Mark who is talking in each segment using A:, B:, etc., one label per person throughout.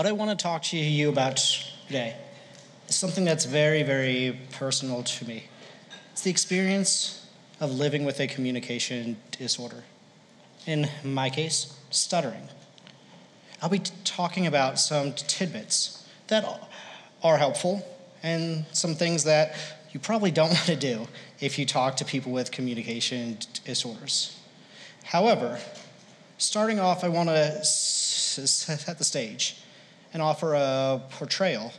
A: what I want to talk to you about today is something that's very, very personal to me. It's the experience of living with a communication disorder. In my case, stuttering. I'll be t- talking about some tidbits that are helpful and some things that you probably don't want to do if you talk to people with communication disorders. However, starting off, I want to set the stage and offer a portrayal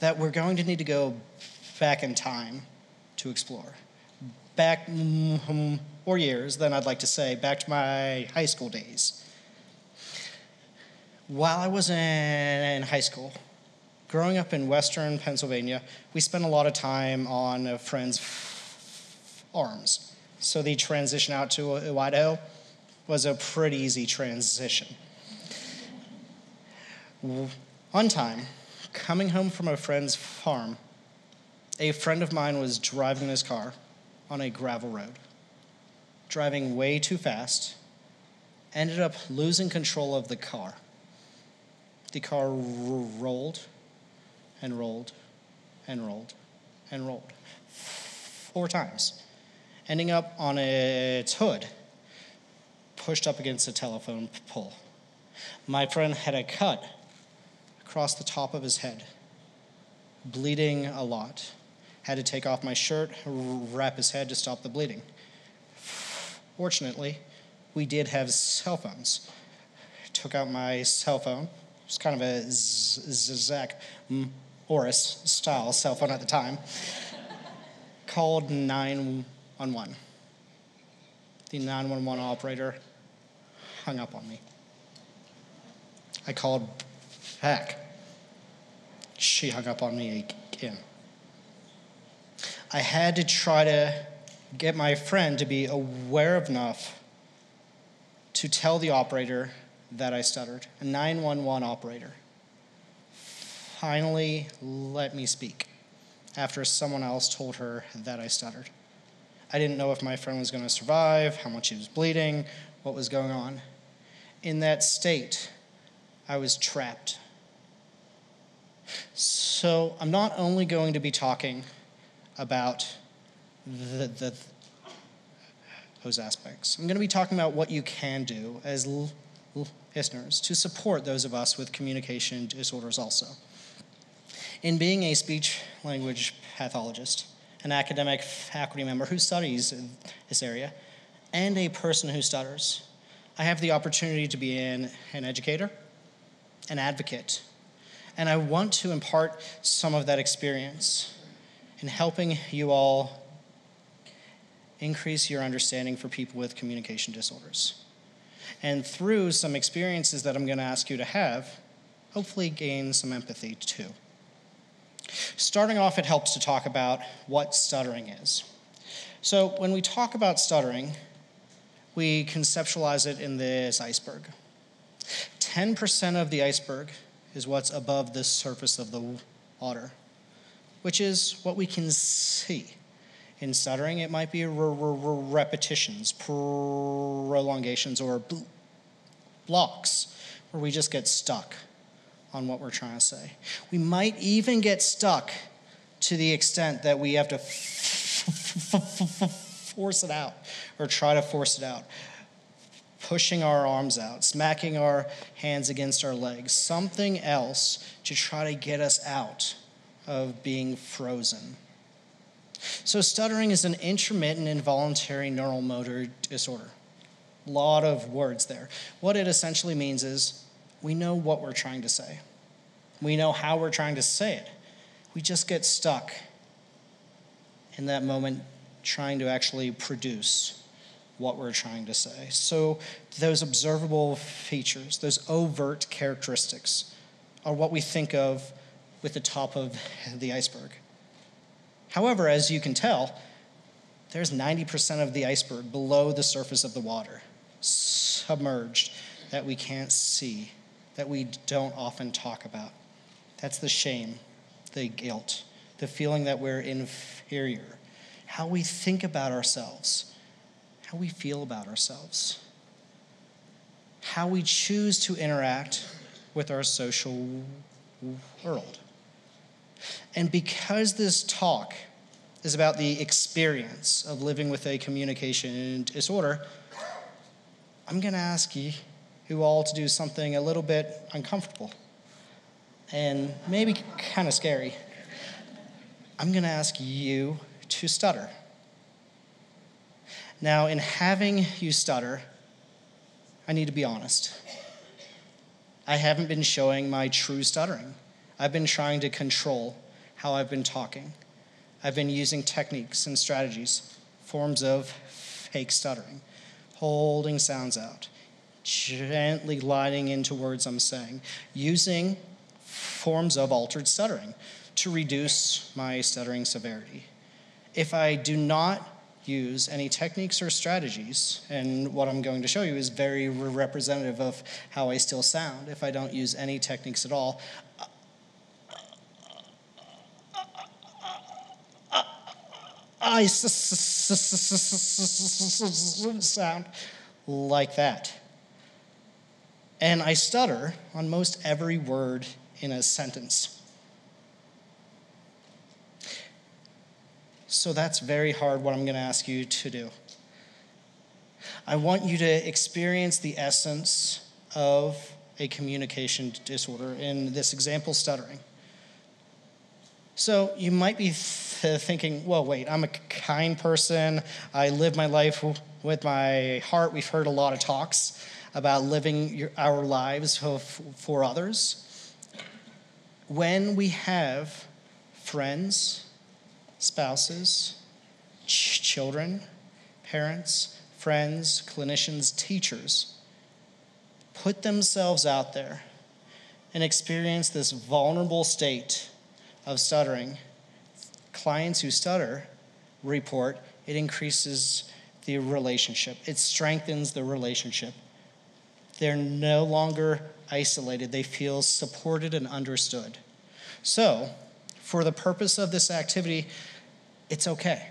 A: that we're going to need to go back in time to explore. Back mm, more years than I'd like to say, back to my high school days. While I was in high school, growing up in western Pennsylvania, we spent a lot of time on a friend's farms. So the transition out to Idaho was a pretty easy transition. One time, coming home from a friend's farm, a friend of mine was driving his car on a gravel road, driving way too fast, ended up losing control of the car. The car rolled and rolled and rolled and rolled four times, ending up on its hood, pushed up against a telephone pole. My friend had a cut across the top of his head, bleeding a lot. Had to take off my shirt, wrap his head to stop the bleeding. Fortunately, we did have cell phones. Took out my cell phone. It was kind of a Zach Morris style cell phone at the time, called 911. The 911 operator hung up on me. I called back. She hung up on me again. I had to try to get my friend to be aware enough to tell the operator that I stuttered, a 911 operator finally let me speak after someone else told her that I stuttered. I didn't know if my friend was going to survive, how much he was bleeding, what was going on. In that state, I was trapped. So I'm not only going to be talking about the, the, those aspects, I'm going to be talking about what you can do as listeners to support those of us with communication disorders also. In being a speech language pathologist, an academic faculty member who studies this area, and a person who stutters, I have the opportunity to be an, an educator, an advocate, and I want to impart some of that experience in helping you all increase your understanding for people with communication disorders. And through some experiences that I'm going to ask you to have, hopefully gain some empathy too. Starting off, it helps to talk about what stuttering is. So, when we talk about stuttering, we conceptualize it in this iceberg. 10% of the iceberg is what's above the surface of the water, which is what we can see. In stuttering, it might be repetitions, prolongations, or blocks, where we just get stuck on what we're trying to say. We might even get stuck to the extent that we have to force it out or try to force it out. Pushing our arms out, smacking our hands against our legs, something else to try to get us out of being frozen. So, stuttering is an intermittent involuntary neural motor disorder. A lot of words there. What it essentially means is we know what we're trying to say, we know how we're trying to say it. We just get stuck in that moment trying to actually produce what we're trying to say. So, those observable features, those overt characteristics, are what we think of with the top of the iceberg. However, as you can tell, there's 90% of the iceberg below the surface of the water, submerged, that we can't see, that we don't often talk about. That's the shame, the guilt, the feeling that we're inferior, how we think about ourselves, how we feel about ourselves, how we choose to interact with our social world. And because this talk is about the experience of living with a communication disorder, I'm going to ask you all to do something a little bit uncomfortable and maybe kind of scary. I'm going to ask you to stutter. Now, in having you stutter, I need to be honest. I haven't been showing my true stuttering. I've been trying to control how I've been talking. I've been using techniques and strategies, forms of fake stuttering, holding sounds out, gently gliding into words I'm saying, using forms of altered stuttering to reduce my stuttering severity. If I do not use any techniques or strategies, and what I'm going to show you is very representative of how I still sound. If I don't use any techniques at all, I sound like that. And I stutter on most every word in a sentence. So that's very hard what I'm going to ask you to do. I want you to experience the essence of a communication disorder, in this example, stuttering. So you might be th- thinking, well, wait, I'm a kind person. I live my life with my heart. We've heard a lot of talks about living your, our lives for, for others. When we have friends, spouses, ch- children, parents, friends, clinicians, teachers put themselves out there and experience this vulnerable state of stuttering, clients who stutter report it increases the relationship, it strengthens the relationship. They're no longer isolated, they feel supported and understood. So, for the purpose of this activity, it's okay.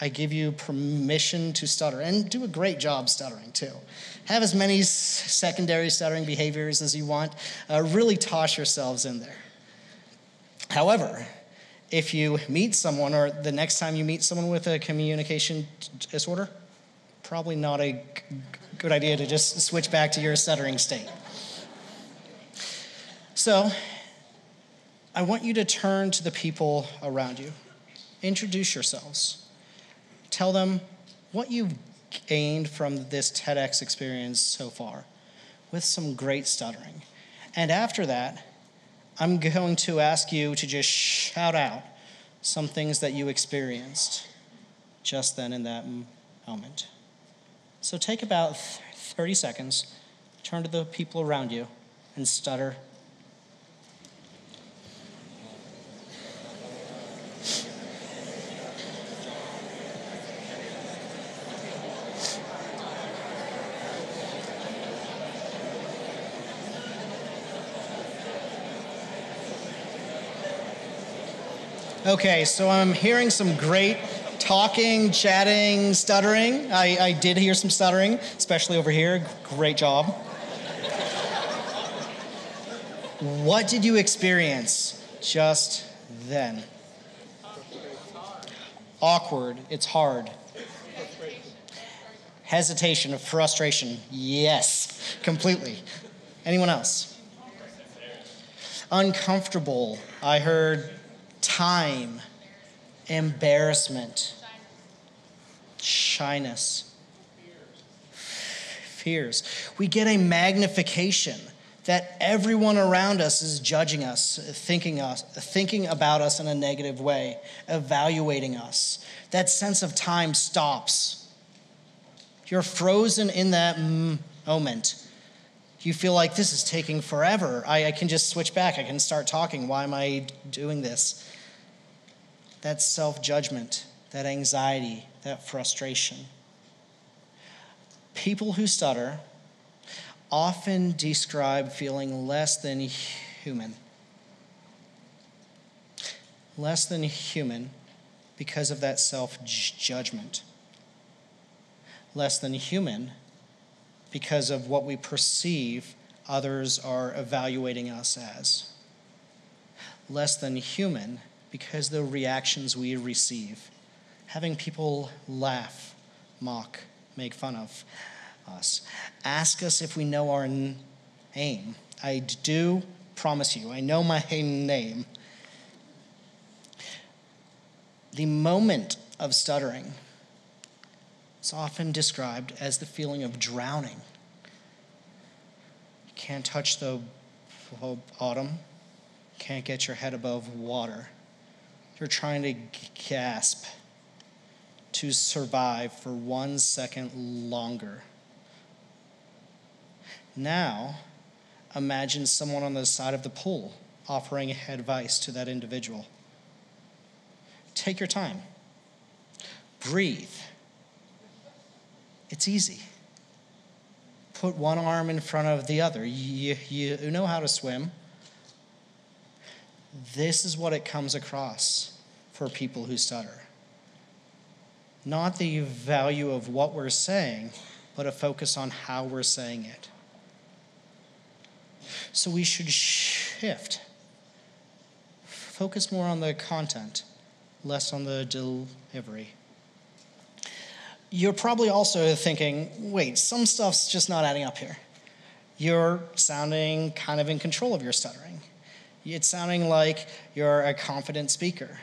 A: I give you permission to stutter and do a great job stuttering too. Have as many secondary stuttering behaviors as you want. Uh, really toss yourselves in there. However, if you meet someone or the next time you meet someone with a communication disorder, probably not a good idea to just switch back to your stuttering state. So, I want you to turn to the people around you. Introduce yourselves. Tell them what you've gained from this TEDx experience so far with some great stuttering. And after that, I'm going to ask you to just shout out some things that you experienced just then in that moment. So take about 30 seconds, turn to the people around you, and stutter. Okay, so I'm hearing some great talking, chatting, stuttering. I, I did hear some stuttering, especially over here. Great job. what did you experience just then? Awkward. It's hard. Hesitation, of frustration. Yes, completely. Anyone else? Uncomfortable. I heard time embarrassment, shyness, fears. We get a magnification that everyone around us is judging us, thinking us, thinking about us in a negative way, evaluating us. That sense of time stops. You're frozen in that moment. You feel like this is taking forever. I, I can just switch back. I can start talking. Why am I doing this? that self judgment, that anxiety, that frustration. People who stutter often describe feeling less than human. Less than human because of that self judgment. Less than human because of what we perceive others are evaluating us as. Less than human because the reactions we receive. Having people laugh, mock, make fun of us. Ask us if we know our name. I do promise you, I know my name. The moment of stuttering is often described as the feeling of drowning. You can't touch the bottom, can't get your head above water. You're trying to gasp to survive for one second longer. Now, imagine someone on the side of the pool offering advice to that individual. Take your time, breathe. It's easy. Put one arm in front of the other. You, you know how to swim. This is what it comes across for people who stutter. Not the value of what we're saying, but a focus on how we're saying it. So we should shift. Focus more on the content, less on the delivery. You're probably also thinking, wait, some stuff's just not adding up here. You're sounding kind of in control of your stuttering. It's sounding like you're a confident speaker.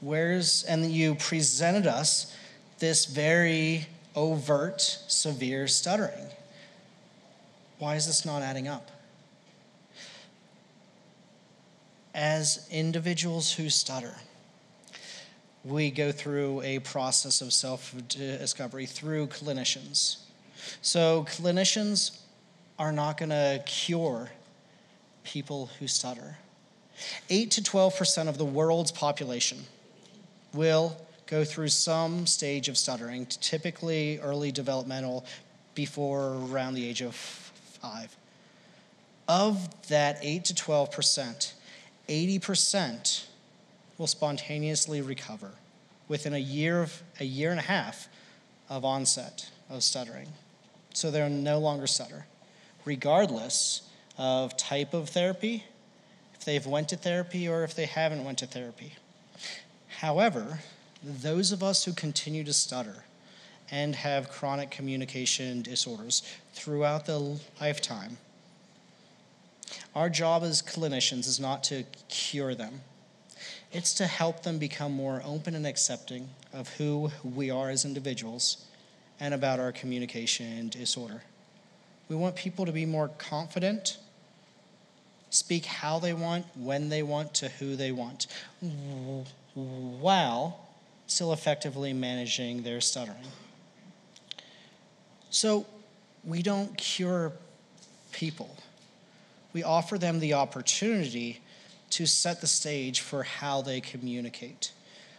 A: Where's, and you presented us this very overt, severe stuttering. Why is this not adding up? As individuals who stutter, we go through a process of self discovery through clinicians. So, clinicians are not going to cure people who stutter. 8 to 12% of the world's population will go through some stage of stuttering, typically early developmental before around the age of five. Of that 8 to 12%, 80% will spontaneously recover within a year of a year and a half of onset of stuttering. So they're no longer stutter, regardless of type of therapy, if they've went to therapy or if they haven't went to therapy. However, those of us who continue to stutter and have chronic communication disorders throughout the lifetime, our job as clinicians is not to cure them. It's to help them become more open and accepting of who we are as individuals and about our communication disorder. We want people to be more confident speak how they want, when they want, to who they want, while still effectively managing their stuttering. So we don't cure people, we offer them the opportunity to set the stage for how they communicate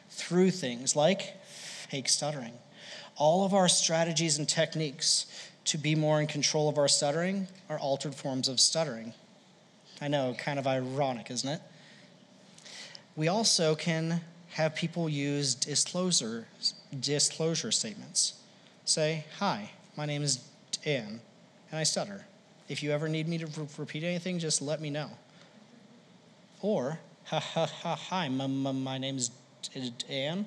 A: through things like fake stuttering. All of our strategies and techniques to be more in control of our stuttering are altered forms of stuttering. I know, kind of ironic, isn't it? We also can have people use disclosure, disclosure statements. Say, Hi, my name is Dan, and I stutter. If you ever need me to re- repeat anything, just let me know. Or, ha ha ha, hi, my, my, my name is Dan.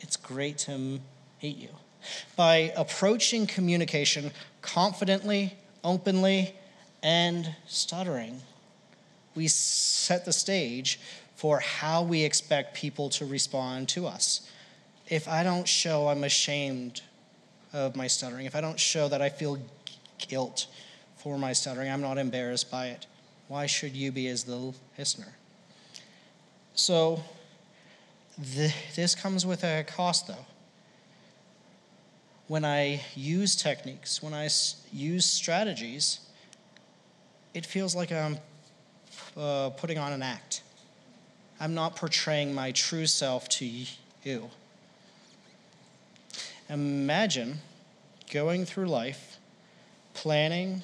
A: It's great to meet you. By approaching communication confidently, openly, and stuttering. We set the stage for how we expect people to respond to us. If I don't show I'm ashamed of my stuttering, if I don't show that I feel guilt for my stuttering, I'm not embarrassed by it, why should you be as the listener? So, the, this comes with a cost, though. When I use techniques, when I use strategies, it feels like I'm uh, putting on an act. I'm not portraying my true self to you. Imagine going through life, planning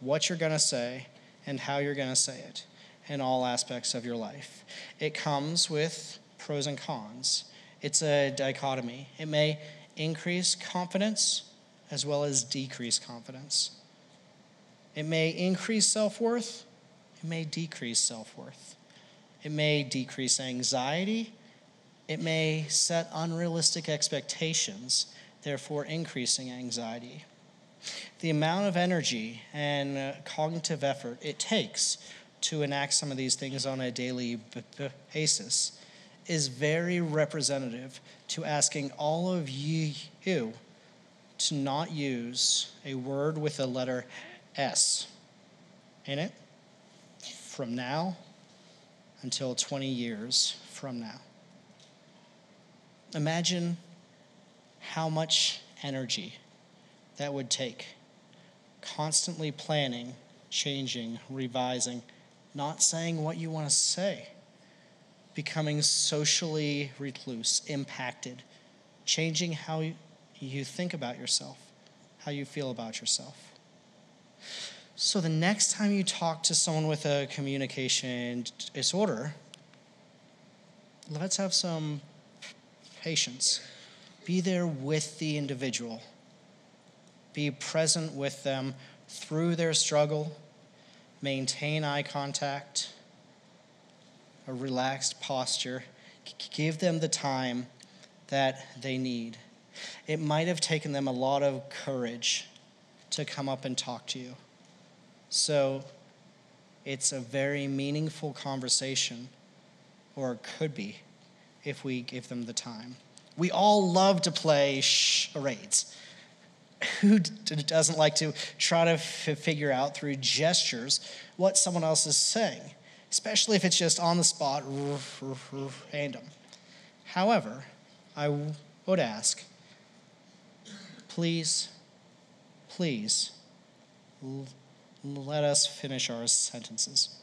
A: what you're going to say and how you're going to say it in all aspects of your life. It comes with pros and cons. It's a dichotomy. It may increase confidence as well as decrease confidence. It may increase self worth, it may decrease self worth. It may decrease anxiety, it may set unrealistic expectations, therefore increasing anxiety. The amount of energy and uh, cognitive effort it takes to enact some of these things on a daily basis is very representative to asking all of you to not use a word with a letter S in it from now until 20 years from now. Imagine how much energy that would take. Constantly planning, changing, revising, not saying what you want to say, becoming socially recluse, impacted, changing how you think about yourself, how you feel about yourself. So the next time you talk to someone with a communication disorder, let's have some patience. Be there with the individual. Be present with them through their struggle. Maintain eye contact, a relaxed posture. Give them the time that they need. It might have taken them a lot of courage to come up and talk to you. So it's a very meaningful conversation, or could be if we give them the time. We all love to play charades. Who doesn't like to try to f- figure out through gestures what someone else is saying, especially if it's just on the spot, random? However, I would ask please, please let us finish our sentences.